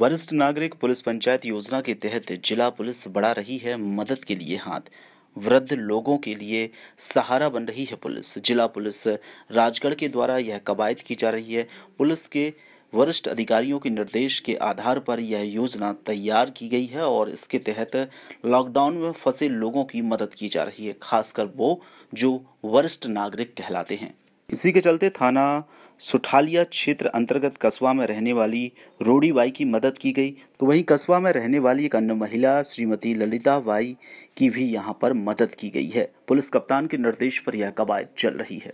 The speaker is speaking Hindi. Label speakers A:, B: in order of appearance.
A: वरिष्ठ नागरिक पुलिस पंचायत योजना के तहत जिला पुलिस बढ़ा रही है मदद के लिए हाथ। वृद्ध लोगों के लिए सहारा बन रही है पुलिस। जिला पुलिस राजगढ़ के द्वारा यह कवायद की जा रही है। पुलिस के वरिष्ठ अधिकारियों के निर्देश के आधार पर यह योजना तैयार की गई है और इसके तहत लॉकडाउन में फंसे लोगों की मदद की जा रही है, खासकर वो जो वरिष्ठ नागरिक कहलाते हैं। इसी के चलते थाना सुठालिया क्षेत्र अंतर्गत कस्बा में रहने वाली रोडी बाई की मदद की गई। तो वहीं कस्बा में रहने वाली एक अन्य महिला, श्रीमती ललिता बाई, की भी यहाँ पर मदद की गई है। पुलिस कप्तान के निर्देश पर यह कवायद चल रही है।